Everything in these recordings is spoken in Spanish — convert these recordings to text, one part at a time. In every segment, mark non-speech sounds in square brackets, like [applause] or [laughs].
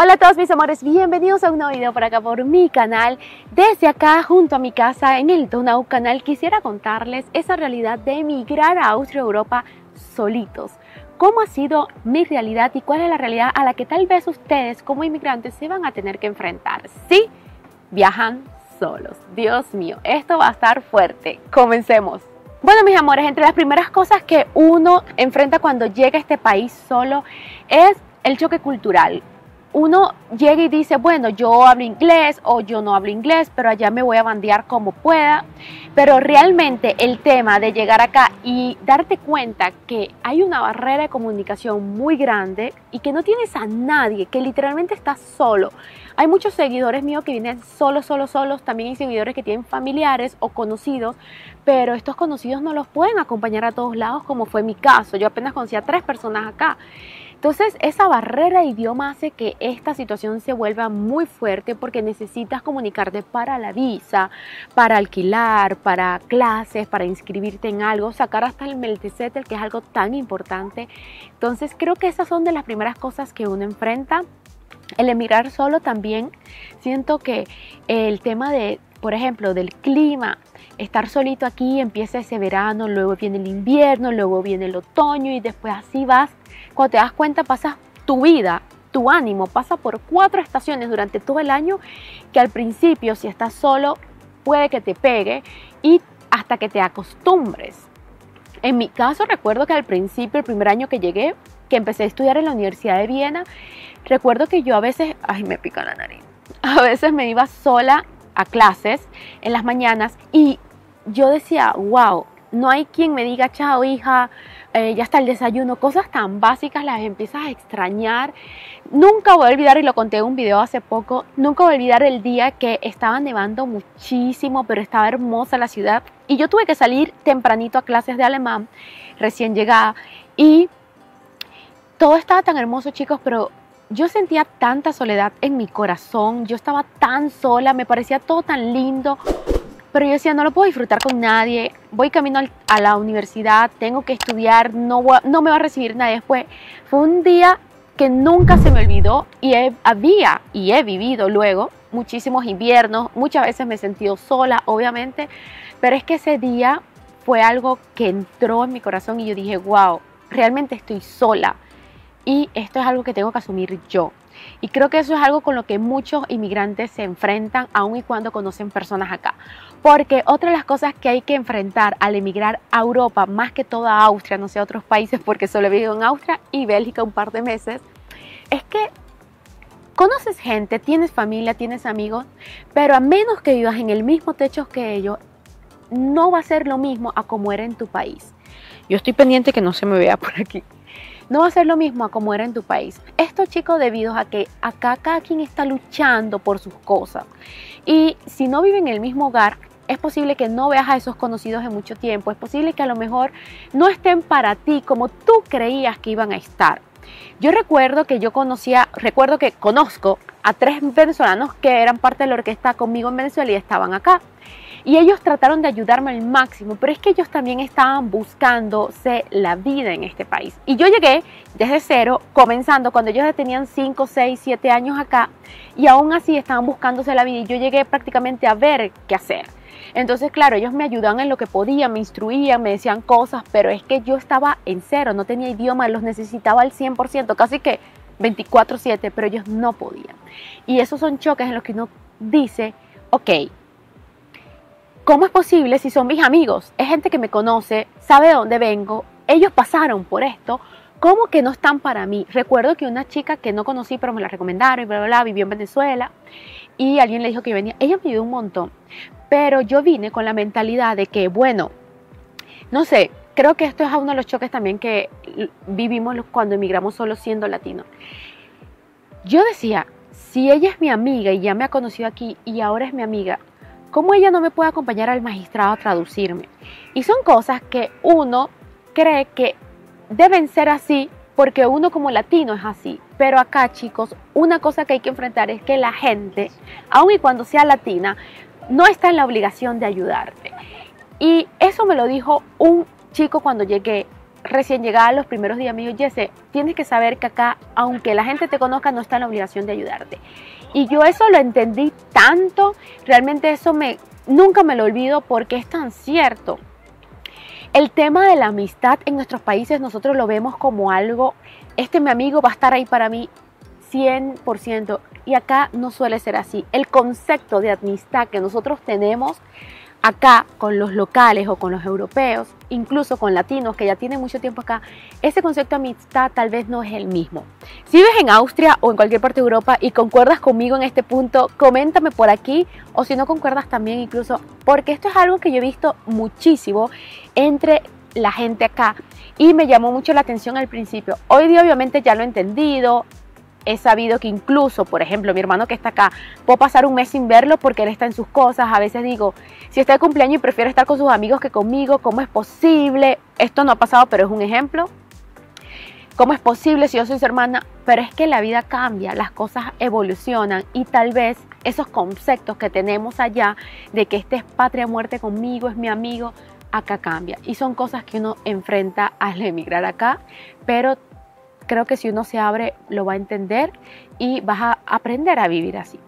Hola a todos mis amores, bienvenidos a un nuevo video por acá por mi canal. Desde acá, junto a mi casa, en el Donau Canal, quisiera contarles esa realidad de emigrar a Austria, Europa, solitos. Cómo ha sido mi realidad y cuál es la realidad a la que tal vez ustedes como inmigrantes se van a tener que enfrentar. Sí, viajan solos. Dios mío, esto va a estar fuerte. Comencemos. Bueno, mis amores, entre las primeras cosas que uno enfrenta cuando llega a este país solo es el choque cultural uno llega y dice, bueno, yo hablo inglés o yo no hablo inglés, pero allá me voy a bandear como pueda. Pero realmente el tema de llegar acá y darte cuenta que hay una barrera de comunicación muy grande y que no tienes a nadie, que literalmente estás solo. Hay muchos seguidores míos que vienen solos, solos, solos. También hay seguidores que tienen familiares o conocidos, pero estos conocidos no los pueden acompañar a todos lados como fue mi caso. Yo apenas conocía a tres personas acá. Entonces, esa barrera de idioma hace que esta situación se vuelva muy fuerte porque necesitas comunicarte para la visa, para alquilar, para clases, para inscribirte en algo, sacar hasta el Meltesetel, que es algo tan importante. Entonces, creo que esas son de las primeras cosas que uno enfrenta. El emigrar solo también, siento que el tema de, por ejemplo, del clima, estar solito aquí, empieza ese verano, luego viene el invierno, luego viene el otoño y después así vas cuando te das cuenta pasas tu vida, tu ánimo, pasa por cuatro estaciones durante todo el año que al principio si estás solo puede que te pegue y hasta que te acostumbres. En mi caso recuerdo que al principio, el primer año que llegué, que empecé a estudiar en la Universidad de Viena, recuerdo que yo a veces, ay me pica la nariz, [laughs] a veces me iba sola a clases en las mañanas y yo decía, wow, no hay quien me diga, chao hija, eh, ya está el desayuno, cosas tan básicas las empiezas a extrañar. Nunca voy a olvidar, y lo conté en un video hace poco, nunca voy a olvidar el día que estaba nevando muchísimo, pero estaba hermosa la ciudad. Y yo tuve que salir tempranito a clases de alemán, recién llegada, y todo estaba tan hermoso, chicos, pero yo sentía tanta soledad en mi corazón, yo estaba tan sola, me parecía todo tan lindo, pero yo decía, no lo puedo disfrutar con nadie, voy camino a la universidad, tengo que estudiar, no, no me va a recibir nadie después. Fue un día que nunca se me olvidó y había y he vivido luego muchísimos inviernos, muchas veces me he sentido sola, obviamente, pero es que ese día fue algo que entró en mi corazón y yo dije, wow, realmente estoy sola y esto es algo que tengo que asumir yo. Y creo que eso es algo con lo que muchos inmigrantes se enfrentan aun y cuando conocen personas acá. Porque otra de las cosas que hay que enfrentar al emigrar a Europa, más que toda Austria, no sé, otros países, porque solo he vivido en Austria y Bélgica un par de meses, es que conoces gente, tienes familia, tienes amigos, pero a menos que vivas en el mismo techo que ellos, no va a ser lo mismo a como era en tu país. Yo estoy pendiente que no se me vea por aquí no va a ser lo mismo a como era en tu país. Esto chicos debido a que acá cada quien está luchando por sus cosas. Y si no viven en el mismo hogar, es posible que no veas a esos conocidos en mucho tiempo, es posible que a lo mejor no estén para ti como tú creías que iban a estar. Yo recuerdo que yo conocía, recuerdo que conozco a tres venezolanos que eran parte de la orquesta conmigo en Venezuela y estaban acá. Y ellos trataron de ayudarme al máximo, pero es que ellos también estaban buscándose la vida en este país. Y yo llegué desde cero, comenzando cuando ellos ya tenían 5, 6, 7 años acá, y aún así estaban buscándose la vida y yo llegué prácticamente a ver qué hacer. Entonces, claro, ellos me ayudaban en lo que podían, me instruían, me decían cosas, pero es que yo estaba en cero, no tenía idioma, los necesitaba al 100%, casi que 24/7, pero ellos no podían. Y esos son choques en los que uno dice, ok, ¿cómo es posible si son mis amigos? Es gente que me conoce, sabe de dónde vengo, ellos pasaron por esto, ¿cómo que no están para mí? Recuerdo que una chica que no conocí, pero me la recomendaron y bla, bla, bla, vivió en Venezuela y alguien le dijo que venía, ella me ayudó un montón, pero yo vine con la mentalidad de que, bueno, no sé, creo que esto es uno de los choques también que vivimos cuando emigramos solo siendo latinos. Yo decía, si ella es mi amiga y ya me ha conocido aquí y ahora es mi amiga, ¿cómo ella no me puede acompañar al magistrado a traducirme? Y son cosas que uno cree que deben ser así porque uno como latino es así. Pero acá, chicos, una cosa que hay que enfrentar es que la gente, aun y cuando sea latina, no está en la obligación de ayudarte. Y eso me lo dijo un chico cuando llegué recién llegada los primeros días me dijo, Jesse, tienes que saber que acá, aunque la gente te conozca, no está en la obligación de ayudarte. Y yo eso lo entendí tanto, realmente eso me, nunca me lo olvido porque es tan cierto. El tema de la amistad en nuestros países nosotros lo vemos como algo, este mi amigo va a estar ahí para mí 100% y acá no suele ser así. El concepto de amistad que nosotros tenemos acá con los locales o con los europeos, incluso con latinos que ya tienen mucho tiempo acá, ese concepto de amistad tal vez no es el mismo. Si vives en Austria o en cualquier parte de Europa y concuerdas conmigo en este punto, coméntame por aquí o si no concuerdas también incluso, porque esto es algo que yo he visto muchísimo entre la gente acá y me llamó mucho la atención al principio. Hoy día obviamente ya lo he entendido, he sabido que incluso, por ejemplo, mi hermano que está acá, puedo pasar un mes sin verlo porque él está en sus cosas. A veces digo, si está de cumpleaños y prefiere estar con sus amigos que conmigo, ¿cómo es posible? Esto no ha pasado, pero es un ejemplo. ¿Cómo es posible si yo soy su hermana? Pero es que la vida cambia, las cosas evolucionan y tal vez esos conceptos que tenemos allá de que este es patria muerte conmigo, es mi amigo, acá cambia. Y son cosas que uno enfrenta al emigrar acá, pero creo que si uno se abre lo va a entender y vas a aprender a vivir así.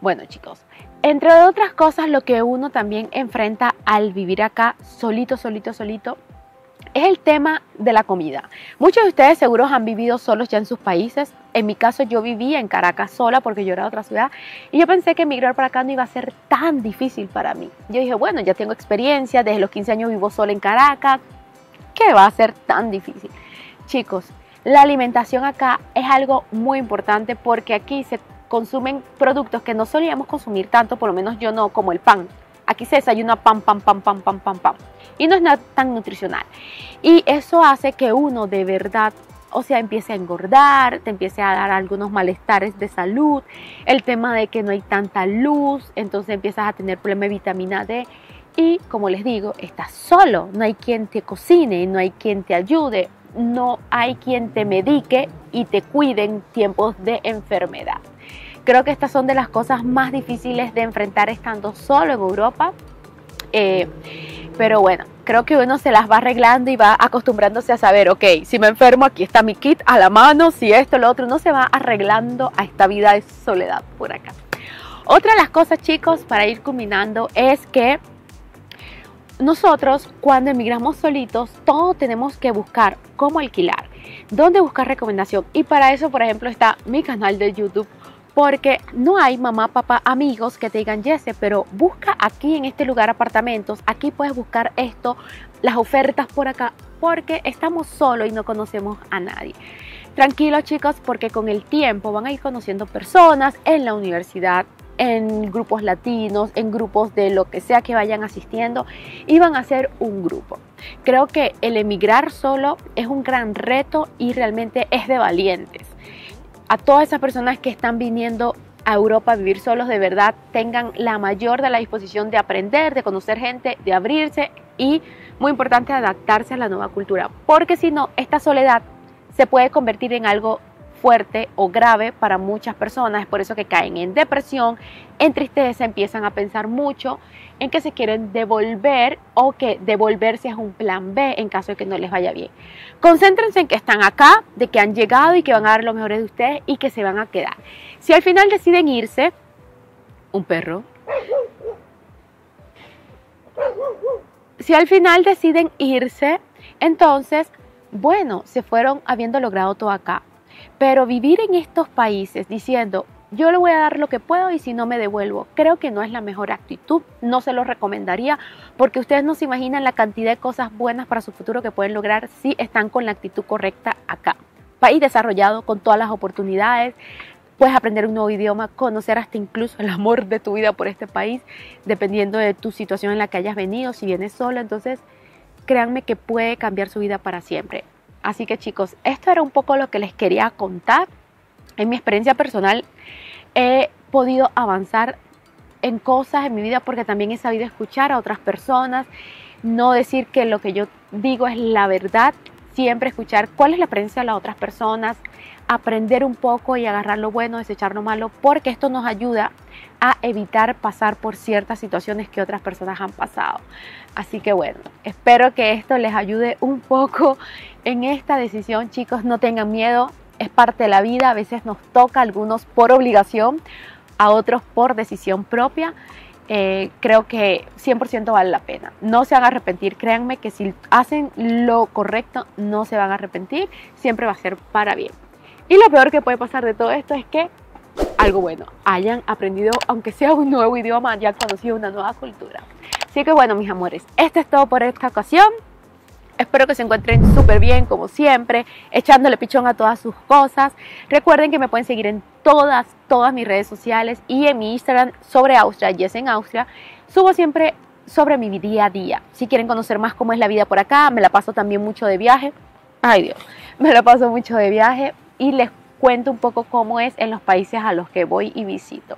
Bueno chicos, entre otras cosas lo que uno también enfrenta al vivir acá solito, solito, solito, es el tema de la comida. Muchos de ustedes seguros han vivido solos ya en sus países. En mi caso yo vivía en Caracas sola porque yo era de otra ciudad y yo pensé que emigrar para acá no iba a ser tan difícil para mí. Yo dije, bueno, ya tengo experiencia, desde los 15 años vivo sola en Caracas, ¿qué va a ser tan difícil? Chicos, la alimentación acá es algo muy importante porque aquí se consumen productos que no solíamos consumir tanto, por lo menos yo no, como el pan. Aquí se desayuna pan, pan, pan, pan, pan, pan, pan. Y no es nada tan nutricional. Y eso hace que uno de verdad, o sea, empiece a engordar, te empiece a dar algunos malestares de salud, el tema de que no hay tanta luz, entonces empiezas a tener problemas de vitamina D. Y como les digo, estás solo, no hay quien te cocine, no hay quien te ayude no hay quien te medique y te cuide en tiempos de enfermedad. Creo que estas son de las cosas más difíciles de enfrentar estando solo en Europa. Eh, pero bueno, creo que uno se las va arreglando y va acostumbrándose a saber, ok, si me enfermo, aquí está mi kit a la mano, si esto, lo otro, uno se va arreglando a esta vida de soledad por acá. Otra de las cosas, chicos, para ir culminando es que nosotros cuando emigramos solitos, todo tenemos que buscar cómo alquilar, dónde buscar recomendación. Y para eso, por ejemplo, está mi canal de YouTube. Porque no hay mamá, papá, amigos que te digan, Jesse, pero busca aquí en este lugar apartamentos, aquí puedes buscar esto, las ofertas por acá, porque estamos solos y no conocemos a nadie. Tranquilos chicos, porque con el tiempo van a ir conociendo personas en la universidad, en grupos latinos, en grupos de lo que sea que vayan asistiendo y van a ser un grupo. Creo que el emigrar solo es un gran reto y realmente es de valientes. A todas esas personas que están viniendo a Europa a vivir solos, de verdad tengan la mayor de la disposición de aprender, de conocer gente, de abrirse y, muy importante, adaptarse a la nueva cultura. Porque si no, esta soledad se puede convertir en algo fuerte o grave para muchas personas. Es por eso que caen en depresión, en tristeza, empiezan a pensar mucho en que se quieren devolver o que devolverse es un plan B en caso de que no les vaya bien. Concéntrense en que están acá, de que han llegado y que van a dar lo mejor de ustedes y que se van a quedar. Si al final deciden irse, un perro. Si al final deciden irse, entonces, bueno, se fueron habiendo logrado todo acá. Pero vivir en estos países diciendo, yo le voy a dar lo que puedo y si no me devuelvo, creo que no es la mejor actitud, no se lo recomendaría porque ustedes no se imaginan la cantidad de cosas buenas para su futuro que pueden lograr si están con la actitud correcta acá. País desarrollado con todas las oportunidades, puedes aprender un nuevo idioma, conocer hasta incluso el amor de tu vida por este país, dependiendo de tu situación en la que hayas venido, si vienes solo, entonces créanme que puede cambiar su vida para siempre. Así que chicos, esto era un poco lo que les quería contar. En mi experiencia personal he podido avanzar en cosas en mi vida porque también he sabido escuchar a otras personas, no decir que lo que yo digo es la verdad, siempre escuchar cuál es la experiencia de las otras personas, aprender un poco y agarrar lo bueno, desechar lo malo, porque esto nos ayuda a evitar pasar por ciertas situaciones que otras personas han pasado. Así que bueno, espero que esto les ayude un poco en esta decisión, chicos, no tengan miedo, es parte de la vida, a veces nos toca a algunos por obligación, a otros por decisión propia. Eh, creo que 100% vale la pena. No se van a arrepentir, créanme que si hacen lo correcto no se van a arrepentir, siempre va a ser para bien. Y lo peor que puede pasar de todo esto es que algo bueno, hayan aprendido, aunque sea un nuevo idioma, hayan conocido una nueva cultura. Así que bueno, mis amores, esto es todo por esta ocasión. Espero que se encuentren súper bien, como siempre, echándole pichón a todas sus cosas. Recuerden que me pueden seguir en todas, todas mis redes sociales y en mi Instagram sobre Austria, Yes en Austria. Subo siempre sobre mi día a día. Si quieren conocer más cómo es la vida por acá, me la paso también mucho de viaje. Ay Dios, me la paso mucho de viaje y les cuento un poco cómo es en los países a los que voy y visito.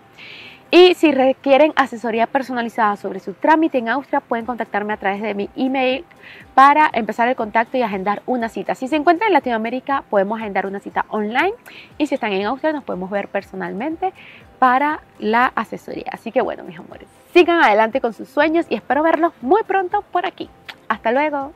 Y si requieren asesoría personalizada sobre su trámite en Austria, pueden contactarme a través de mi email para empezar el contacto y agendar una cita. Si se encuentran en Latinoamérica, podemos agendar una cita online y si están en Austria, nos podemos ver personalmente para la asesoría. Así que bueno, mis amores, sigan adelante con sus sueños y espero verlos muy pronto por aquí. Hasta luego.